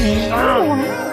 Oh.